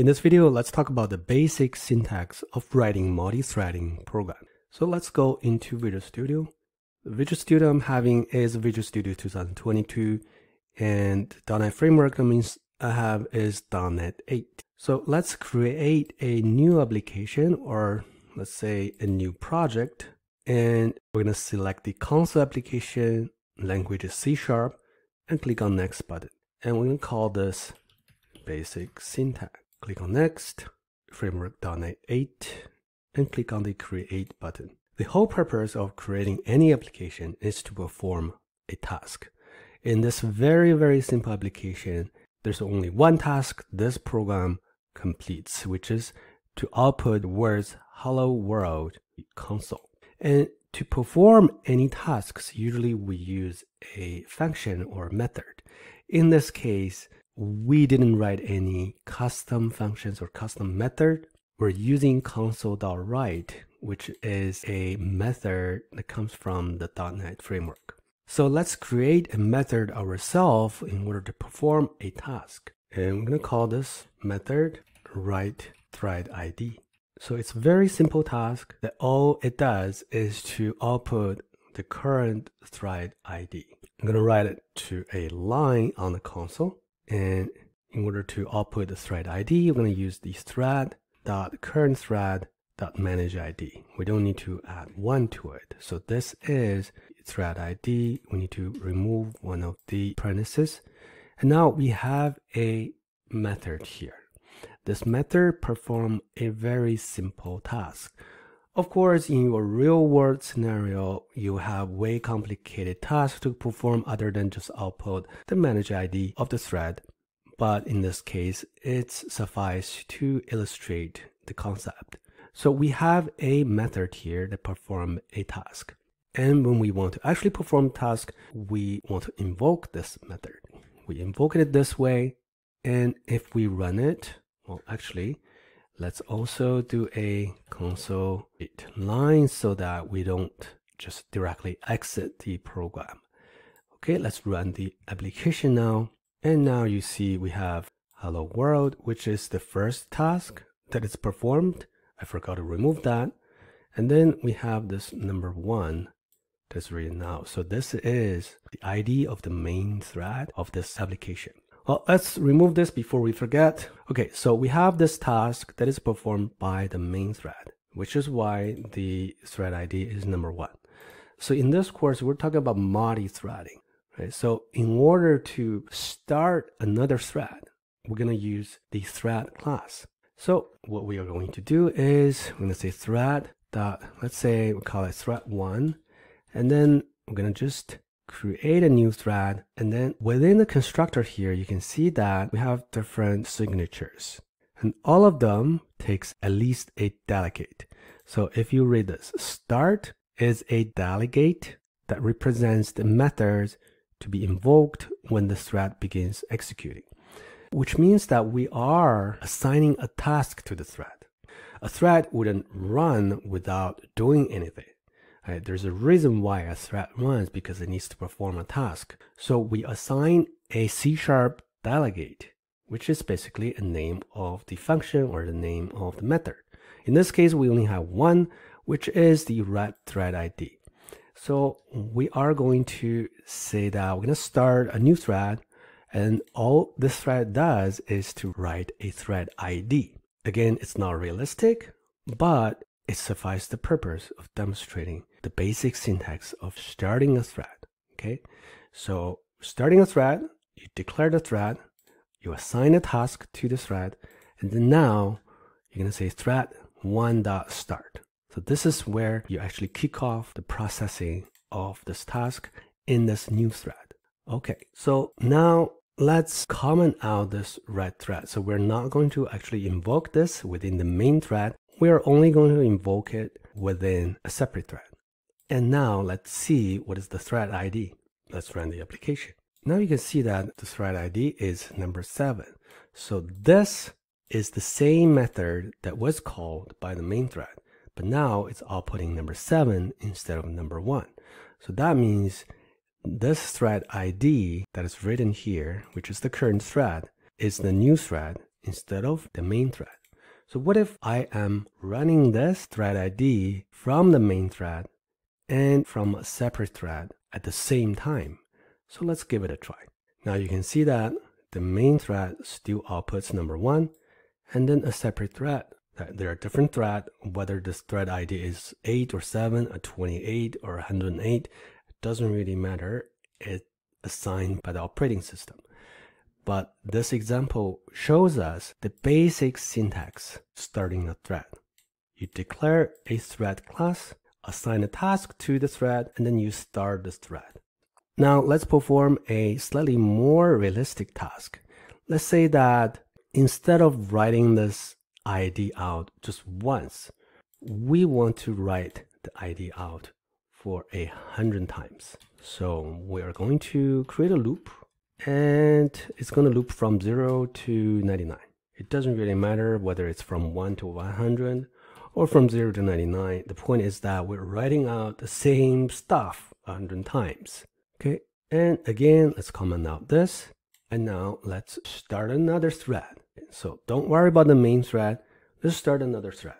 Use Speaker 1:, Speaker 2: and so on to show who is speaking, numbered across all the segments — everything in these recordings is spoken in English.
Speaker 1: In this video, let's talk about the basic syntax of writing multi-threading program. So let's go into Visual Studio. The Visual Studio I'm having is Visual Studio 2022 and .NET Framework I have is .NET 8. So let's create a new application or let's say a new project and we're going to select the console application, language is C Sharp and click on next button. And we're going to call this basic syntax. Click on next, framework.NET 8 and click on the create button. The whole purpose of creating any application is to perform a task. In this very, very simple application, there's only one task this program completes, which is to output words hello world console. And to perform any tasks, usually we use a function or method. In this case, we didn't write any custom functions or custom method. We're using console.write, which is a method that comes from the .NET framework. So let's create a method ourselves in order to perform a task. And I'm going to call this method write thread ID. So it's a very simple task that all it does is to output the current thread ID. I'm going to write it to a line on the console. And in order to output the thread ID, we're going to use the thread dot current thread dot manage ID. We don't need to add one to it. So this is thread ID. We need to remove one of the parentheses. And now we have a method here. This method perform a very simple task. Of course, in your real world scenario, you have way complicated tasks to perform other than just output the manage ID of the thread. But in this case, it's suffice to illustrate the concept. So we have a method here that perform a task. And when we want to actually perform task, we want to invoke this method. We invoke it this way. And if we run it, well, actually, let's also do a console line so that we don't just directly exit the program. Okay, let's run the application now. And now you see we have hello world, which is the first task that is performed. I forgot to remove that. And then we have this number one that's written now. So this is the ID of the main thread of this application. Well, let's remove this before we forget. Okay, so we have this task that is performed by the main thread, which is why the thread ID is number one. So in this course, we're talking about multi-threading, right? So in order to start another thread, we're going to use the thread class. So what we are going to do is we're to say thread dot, let's say we call it thread one, and then we're going to just create a new thread. And then within the constructor here, you can see that we have different signatures and all of them takes at least a delegate. So if you read this, start is a delegate that represents the methods to be invoked when the thread begins executing, which means that we are assigning a task to the thread. A thread wouldn't run without doing anything. Right? There's a reason why a thread runs because it needs to perform a task. So we assign a C sharp delegate, which is basically a name of the function or the name of the method. In this case, we only have one, which is the write thread ID. So we are going to say that we're going to start a new thread and all this thread does is to write a thread ID. Again, it's not realistic, but it suffices the purpose of demonstrating the basic syntax of starting a thread. Okay, so starting a thread, you declare the thread, you assign a task to the thread, and then now you're gonna say thread one dot start. So this is where you actually kick off the processing of this task in this new thread. Okay, so now let's comment out this write thread. So we're not going to actually invoke this within the main thread. We are only going to invoke it within a separate thread. And now let's see what is the thread ID. Let's run the application. Now you can see that the thread ID is number seven. So this is the same method that was called by the main thread, but now it's outputting number seven instead of number one. So that means this thread ID that is written here, which is the current thread, is the new thread instead of the main thread. So what if I am running this thread ID from the main thread and from a separate thread at the same time? So let's give it a try. Now you can see that the main thread still outputs number one and then a separate thread. There are different thread, whether this thread ID is 8 or 7 or 28 or 108, it doesn't really matter. It's assigned by the operating system. But this example shows us the basic syntax starting a thread. You declare a thread class, assign a task to the thread, and then you start the thread. Now let's perform a slightly more realistic task. Let's say that instead of writing this ID out just once, we want to write the ID out for a hundred times. So we are going to create a loop and it's going to loop from 0 to 99. It doesn't really matter whether it's from 1 to 100 or from 0 to 99. The point is that we're writing out the same stuff 100 times. Okay, and again, let's comment out this. And now let's start another thread. So don't worry about the main thread. Let's start another thread.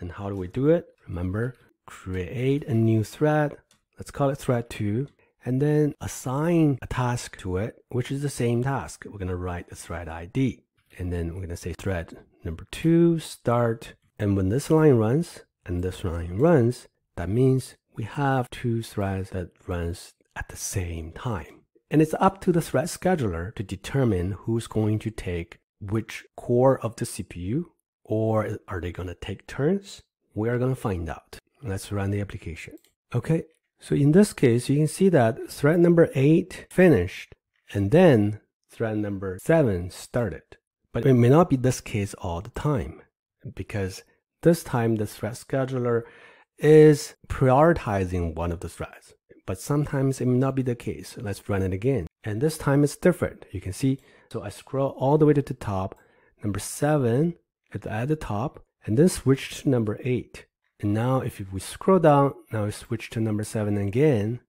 Speaker 1: And how do we do it? Remember, create a new thread. Let's call it thread 2 and then assign a task to it, which is the same task. We're going to write the thread ID. And then we're going to say thread number two, start. And when this line runs and this line runs, that means we have two threads that runs at the same time. And it's up to the thread scheduler to determine who's going to take which core of the CPU or are they going to take turns? We are going to find out. Let's run the application. Okay, so in this case, you can see that thread number 8 finished and then thread number 7 started. But it may not be this case all the time because this time the thread scheduler is prioritizing one of the threads. But sometimes it may not be the case. Let's run it again. And this time it's different. You can see, so I scroll all the way to the top. Number 7 is at the top and then switch to number 8. And now if we scroll down, now we switch to number seven again,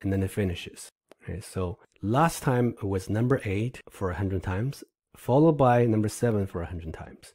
Speaker 1: and then it finishes. Okay, so last time it was number eight for 100 times, followed by number seven for 100 times.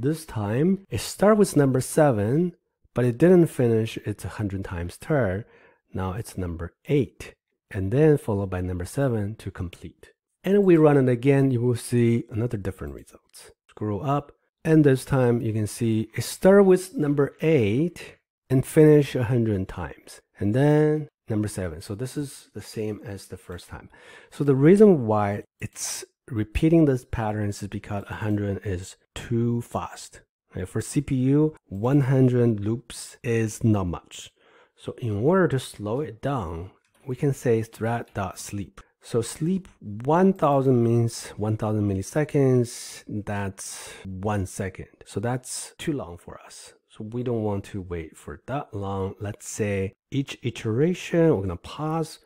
Speaker 1: This time it started with number seven, but it didn't finish its 100 times turn. Now it's number eight, and then followed by number seven to complete. And we run it again, you will see another different results. Scroll up, and this time you can see it start with number 8 and finish 100 times. And then number 7. So this is the same as the first time. So the reason why it's repeating this pattern is because 100 is too fast. For CPU, 100 loops is not much. So in order to slow it down, we can say thread.sleep. So sleep 1000 means 1000 milliseconds. That's one second. So that's too long for us. So we don't want to wait for that long. Let's say each iteration, we're to pause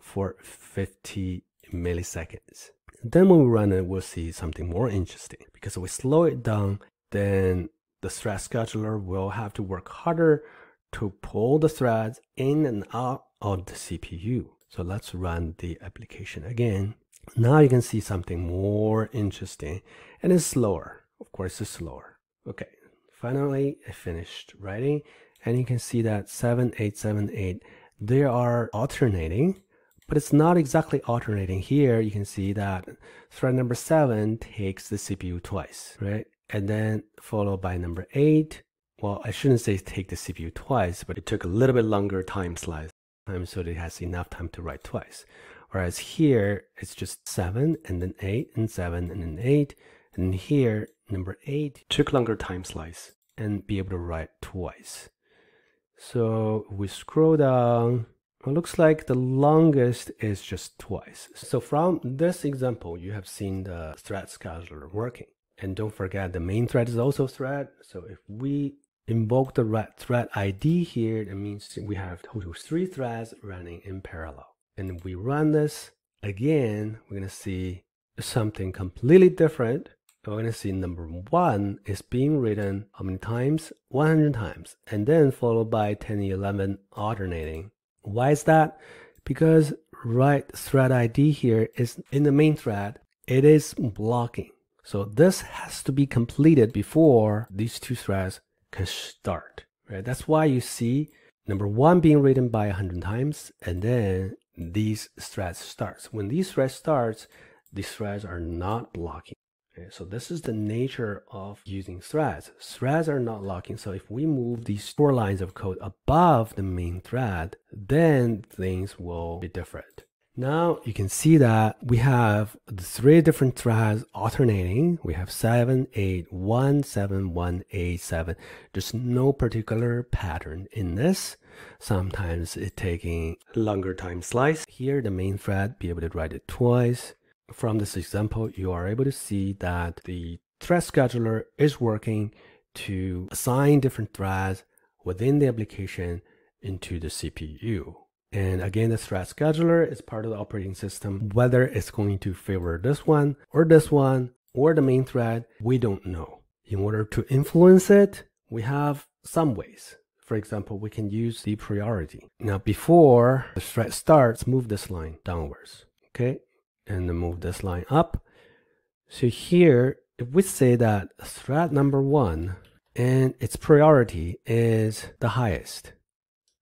Speaker 1: for 50 milliseconds. Then when we run it, we'll see something more interesting because if we slow it down, then the thread scheduler will have to work harder to pull the threads in and out of the CPU. So let's run the application again. Now you can see something more interesting and it's slower. Of course, it's slower. Okay, finally I finished writing and you can see that 7878, they are alternating, but it's not exactly alternating. Here you can see that thread number seven takes the CPU twice, right? And then followed by number eight. Well, I shouldn't say take the CPU twice, but it took a little bit longer time slice time so that it has enough time to write twice. Whereas here, it's just 7 and then 8 and 7 and then 8. And here, number 8 took longer time slice and be able to write twice. So we scroll down. It looks like the longest is just twice. So from this example, you have seen the thread scheduler working. And don't forget the main thread is also thread. So if we invoke the write thread ID here, that means we have total three threads running in parallel. And if we run this again, we're going to see something completely different. We're to see number one is being written how many times? 100 times. And then followed by 10, 11 alternating. Why is that? Because write thread ID here is in the main thread, it is blocking. So this has to be completed before these two threads can start, right? That's why you see number one being written by 100 times and then these threads starts. When these threads starts, these threads are not blocking. Okay, so this is the nature of using threads. Threads are not locking. So if we move these four lines of code above the main thread, then things will be different. Now you can see that we have three different threads alternating. We have 7, 8, 1, 7, 1, 8, 7. There's no particular pattern in this. Sometimes it's taking longer time slice. Here the main thread be able to write it twice. From this example, you are able to see that the thread scheduler is working to assign different threads within the application into the CPU. And again, the thread scheduler is part of the operating system. Whether it's going to favor this one or this one or the main thread, we don't know. In order to influence it, we have some ways. For example, we can use the priority. Now, before the thread starts, move this line downwards. Okay, and then move this line up. So here, if we say that thread number one and its priority is the highest.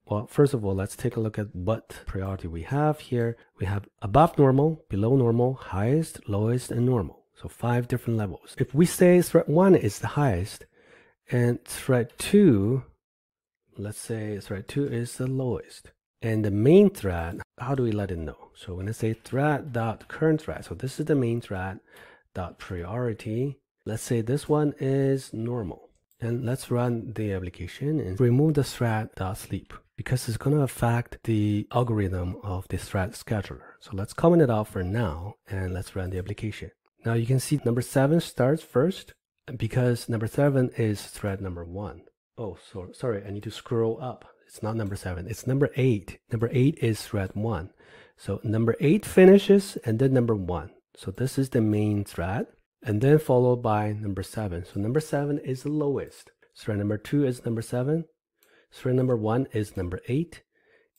Speaker 1: Well, first of all, let's take a look at what priority we have here. We have above normal, below normal, highest, lowest, and normal. So five different levels. If we say thread one is the highest and thread two, let's say thread two is the lowest. And the main thread, how do we let it know? So when I say thread dot current thread, so this is the main thread dot priority. Let's say this one is normal. And let's run the application and remove the thread dot sleep because it's going to affect the algorithm of the thread scheduler. So let's comment it out for now and let's run the application. Now you can see number seven starts first because number seven is thread number one. Oh, so, sorry, I need to scroll up. It's not number seven, it's number eight. Number eight is thread one. So number eight finishes and then number one. So this is the main thread and then followed by number seven. So number seven is the lowest. Thread number two is number seven. Thread number one is number eight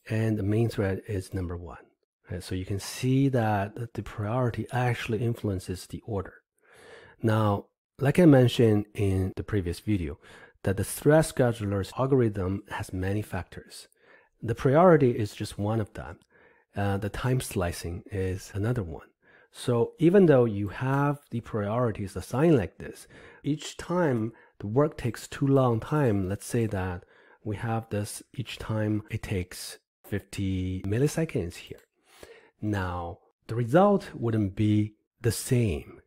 Speaker 1: and the main thread is number one. So you can see that the priority actually influences the order. Now, like I mentioned in the previous video, that the thread scheduler's algorithm has many factors. The priority is just one of them. Uh, the time slicing is another one. So even though you have the priorities assigned like this, each time the work takes too long time, let's say that we have this each time it takes 50 milliseconds here. Now, the result wouldn't be the same.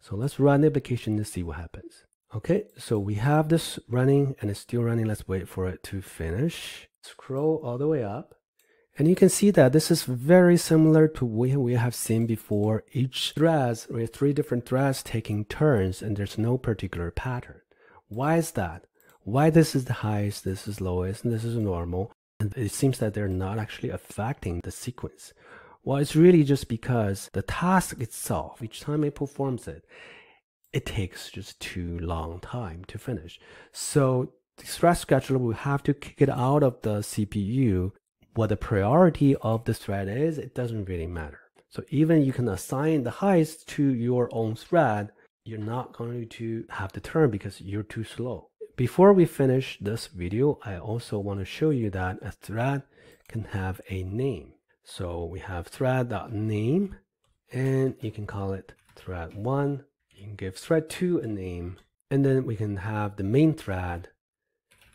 Speaker 1: So let's run the application to see what happens. Okay, so we have this running and it's still running. Let's wait for it to finish. Scroll all the way up. And you can see that this is very similar to what we have seen before. Each thread, with three different threads taking turns and there's no particular pattern. Why is that? Why this is the highest, this is lowest, and this is normal. And it seems that they're not actually affecting the sequence. Well, it's really just because the task itself, each time it performs it, it takes just too long time to finish. So the thread scheduler will have to kick it out of the CPU. What the priority of the thread is, it doesn't really matter. So even you can assign the highest to your own thread, you're not going to have the turn because you're too slow. Before we finish this video, I also want to show you that a thread can have a name. So we have thread.name and you can call it thread1 you can give thread 2 a name, and then we can have the main thread,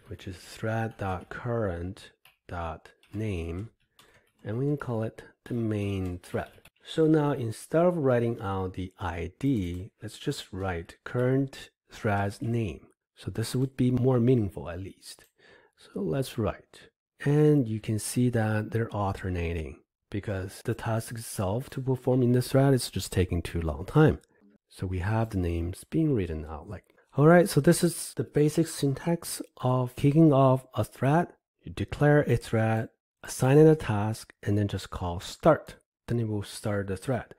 Speaker 1: which is thread.current.name, and we can call it the main thread. So now instead of writing out the ID, let's just write current thread's name. So this would be more meaningful at least. So let's write. And you can see that they're alternating because the task itself to perform in this thread is just taking too long time. So we have the names being written out like. Alright, so this is the basic syntax of kicking off a thread. You declare a thread, assign it a task, and then just call start. Then it will start the thread.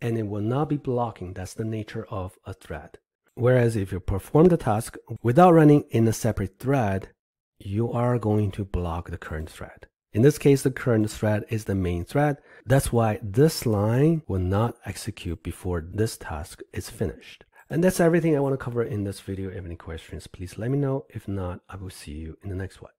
Speaker 1: And it will not be blocking. That's the nature of a thread. Whereas if you perform the task without running in a separate thread, you are going to block the current thread. In this case, the current thread is the main thread. That's why this line will not execute before this task is finished. And that's everything I want to cover in this video. If any questions, please let me know. If not, I will see you in the next one.